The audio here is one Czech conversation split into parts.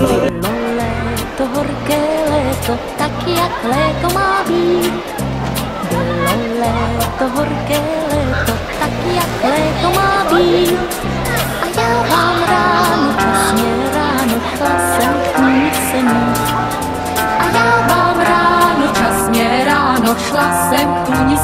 léto, horké léto, tak jak léto má být. Bylo léto, horké léto, tak jak léto má být. A já vám ráno, časně ráno, šla jsem k ní semí. A já vám ráno, časně ráno, šla jsem k ní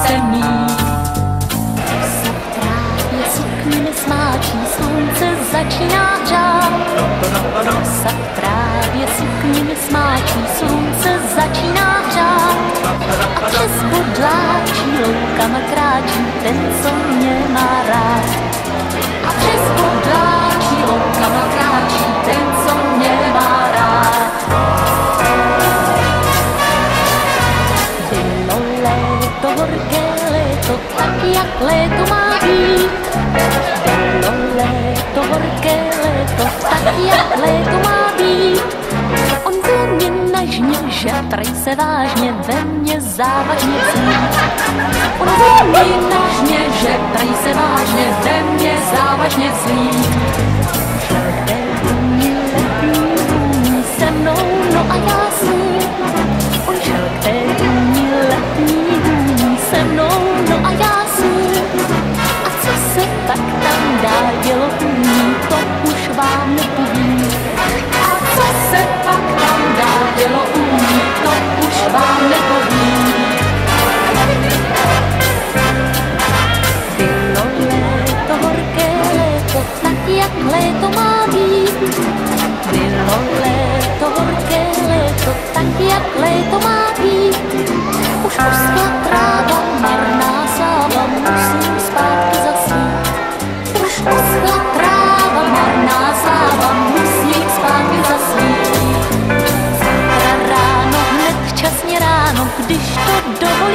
že prej se vážně, ve mně závažně. On mně nažně, že prej se vážně, ve mně závažně letní dní se mnou, no a já s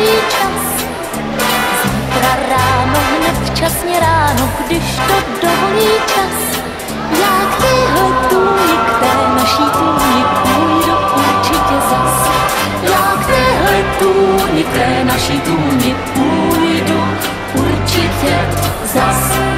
dovolí čas. Zítra ráno, hned včasně ráno, když to dovolí čas. Já k téhle tůni, k té naší tůni půjdu určitě zas. Já k téhle tůni, k té naší tůni půjdu určitě zas.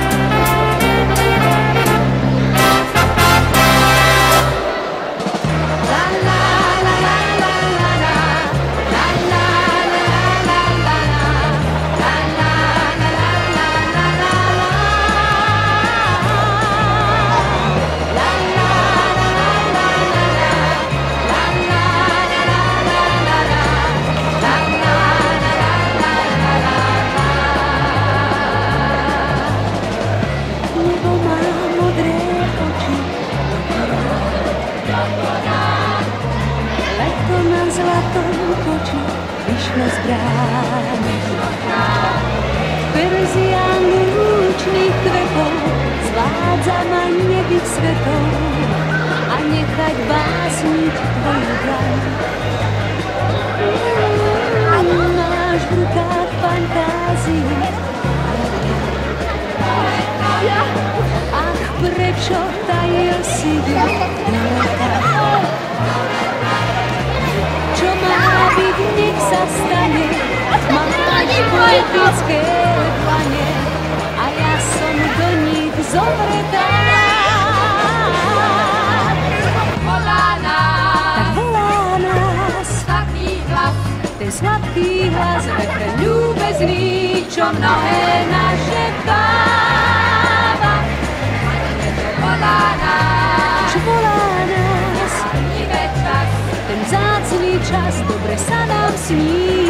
Verzia lúčných kvetov zvládza ma nebyť svetou a nechať básniť tvoju dlaň. Máš v rukách Ach, prečo tajil si ju? Čo má byť, nech sa stane, máš poetické dlane a ja som do nich zovretá. Volá nás Tak volá nás. taký hlas, ten sladký hlas, ten ľúbezný, čo mnohé našeptáva. Volá nás, volá nás ten vzácný čas, dobre sa nám sní,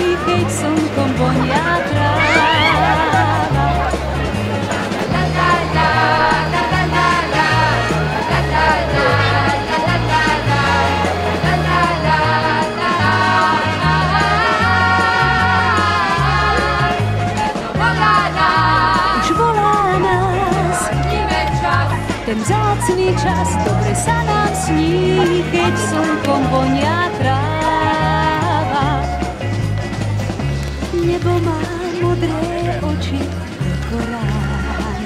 ten vzácný čas, dobre sa nám sní, keď slnkom vonia tráva. Nebo má modré oči, ako rán.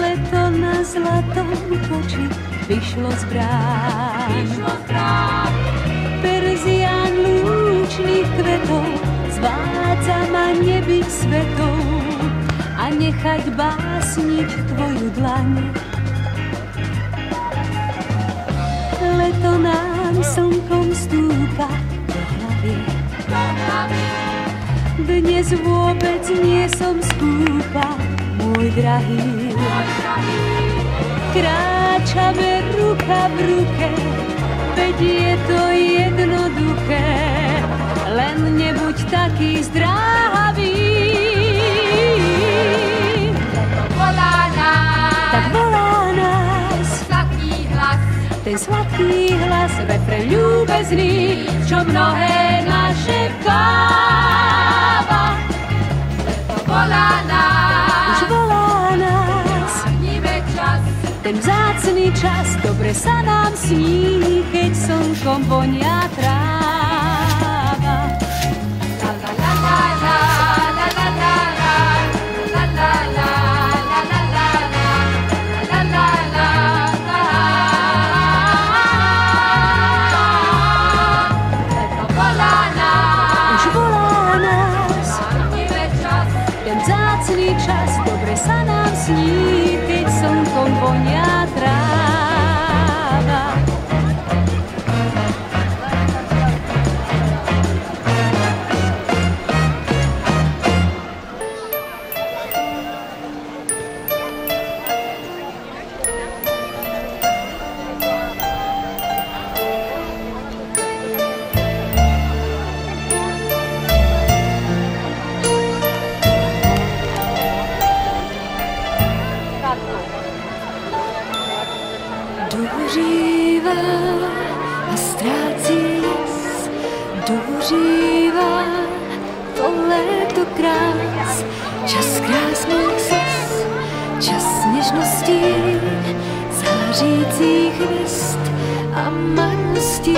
Leto na zlatom koči vyšlo z brán. Perzián lúčných kvetov zvádza ma nebyť svetou a nechať básniť tvoju dlaň. leto nám slnkom stúpa do hlavy. Dnes vôbec nie som skúpa, môj drahý. Kráčame ruka v ruke, veď je to jednoduché, len nebuď taký zdráhavý. Ten sladký hlas, refren ľúbezný, čo mnohé našepkáva. volá Už nás, volá nás čas, ten vzácný čas, dobre sa nám sní, keď slnkom vonia tráva. Čas krásných sis, čas něžností, zářících hvězd a marností.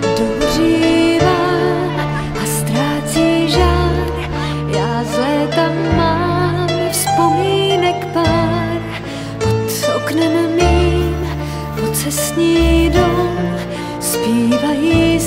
Dohořívá a ztrácí žár, já z léta mám vzpomínek pár, pod oknem mým pocestní dom zpívají